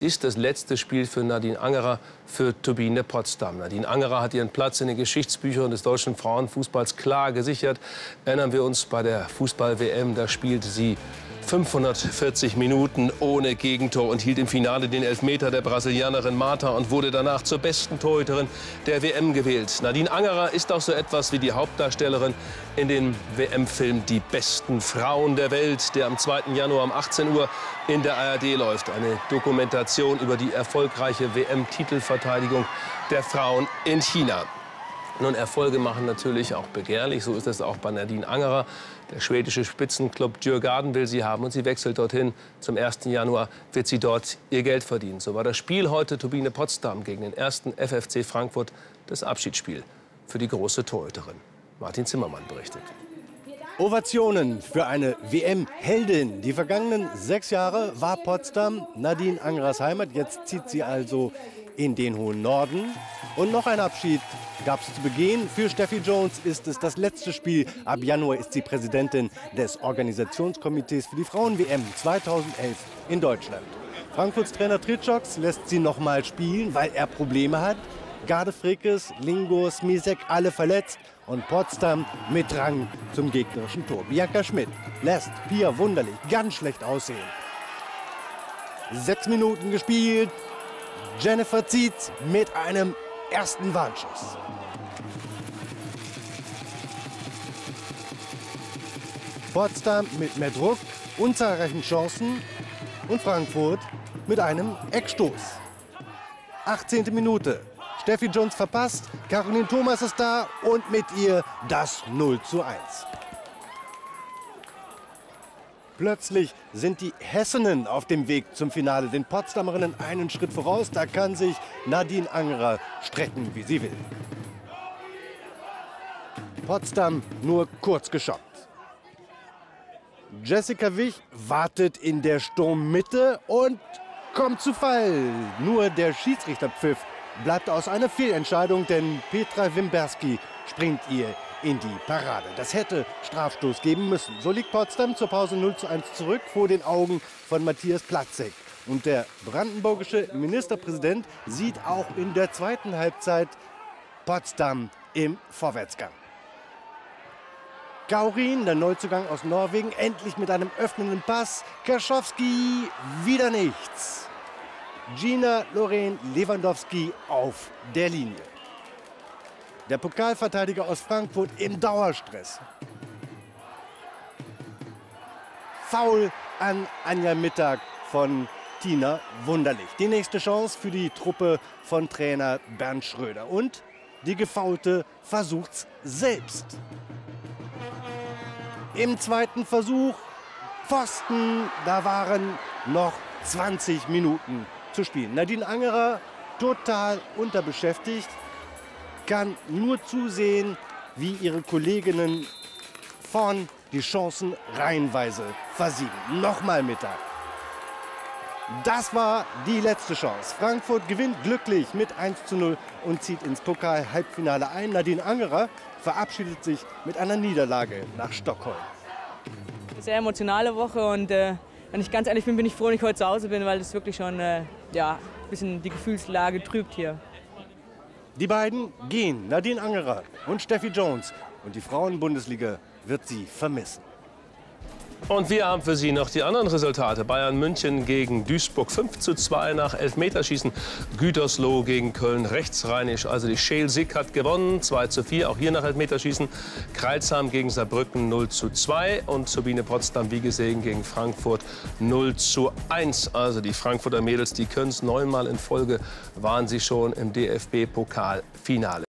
ist das letzte Spiel für Nadine Angerer für Turbine Potsdam. Nadine Angerer hat ihren Platz in den Geschichtsbüchern des deutschen Frauenfußballs klar gesichert. Erinnern wir uns bei der Fußball-WM, da spielte sie 540 Minuten ohne Gegentor und hielt im Finale den Elfmeter der Brasilianerin Marta und wurde danach zur besten Torhüterin der WM gewählt. Nadine Angerer ist auch so etwas wie die Hauptdarstellerin in dem WM-Film Die besten Frauen der Welt, der am 2. Januar um 18 Uhr in der ARD läuft. Eine Dokumentation über die erfolgreiche WM-Titelverteidigung der Frauen in China. Nun, Erfolge machen natürlich auch begehrlich. So ist es auch bei Nadine Angerer. Der schwedische Spitzenclub Djurgarden will sie haben und sie wechselt dorthin. Zum 1. Januar wird sie dort ihr Geld verdienen. So war das Spiel heute Turbine Potsdam gegen den ersten FFC Frankfurt das Abschiedsspiel für die große Torhüterin. Martin Zimmermann berichtet. Ovationen für eine WM-Heldin. Die vergangenen sechs Jahre war Potsdam Nadine Angerers Heimat. Jetzt zieht sie also in den hohen Norden. Und noch ein Abschied gab es zu begehen. Für Steffi Jones ist es das letzte Spiel. Ab Januar ist sie Präsidentin des Organisationskomitees für die Frauen-WM 2011 in Deutschland. Frankfurts Trainer Tritschoks lässt sie noch mal spielen, weil er Probleme hat. Garde Frikes, Lingo, Smisek, alle verletzt. Und Potsdam mit Rang zum gegnerischen Tor. Bianca Schmidt lässt Pia Wunderlich ganz schlecht aussehen. Sechs Minuten gespielt. Jennifer zieht mit einem ersten Warnschuss. Potsdam mit mehr Druck und zahlreichen Chancen und Frankfurt mit einem Eckstoß. 18. Minute. Steffi Jones verpasst, Caroline Thomas ist da und mit ihr das 0 zu 1. Plötzlich sind die Hessinnen auf dem Weg zum Finale, den Potsdamerinnen einen Schritt voraus. Da kann sich Nadine Angerer strecken, wie sie will. Potsdam nur kurz geschockt. Jessica Wich wartet in der Sturmmitte und kommt zu Fall. Nur der Schiedsrichterpfiff bleibt aus einer Fehlentscheidung, denn Petra Wimberski springt ihr in die Parade. Das hätte Strafstoß geben müssen. So liegt Potsdam zur Pause 0 zu 1 zurück vor den Augen von Matthias Platzek. Und der brandenburgische Ministerpräsident sieht auch in der zweiten Halbzeit Potsdam im Vorwärtsgang. Gaurin, der Neuzugang aus Norwegen, endlich mit einem öffnenden Pass. Kerschowski, wieder nichts. Gina Lorraine Lewandowski auf der Linie. Der Pokalverteidiger aus Frankfurt im Dauerstress. Foul an Anja Mittag von Tina Wunderlich. Die nächste Chance für die Truppe von Trainer Bernd Schröder. Und die Gefaulte versucht's selbst. Im zweiten Versuch Pfosten, da waren noch 20 Minuten zu spielen. Nadine Angerer total unterbeschäftigt kann nur zusehen, wie ihre Kolleginnen vorn die Chancen reihenweise versiegen. Nochmal Mittag. Das war die letzte Chance. Frankfurt gewinnt glücklich mit 1 zu 0 und zieht ins Pokal-Halbfinale ein. Nadine Angerer verabschiedet sich mit einer Niederlage nach Stockholm. Eine sehr emotionale Woche und äh, wenn ich ganz ehrlich bin, bin ich froh, dass ich heute zu Hause bin, weil das wirklich schon äh, ja, ein bisschen die Gefühlslage trübt hier. Die beiden gehen, Nadine Angerer und Steffi Jones. Und die Frauenbundesliga wird sie vermissen. Und wir haben für Sie noch die anderen Resultate. Bayern München gegen Duisburg 5 zu 2 nach Elfmeterschießen. Gütersloh gegen Köln rechtsrheinisch. Also die Schelsig hat gewonnen 2 zu 4. Auch hier nach Elfmeterschießen. Kreilsheim gegen Saarbrücken 0 zu 2. Und Turbine Potsdam wie gesehen gegen Frankfurt 0 zu 1. Also die Frankfurter Mädels, die können es neunmal in Folge, waren sie schon im DFB-Pokalfinale.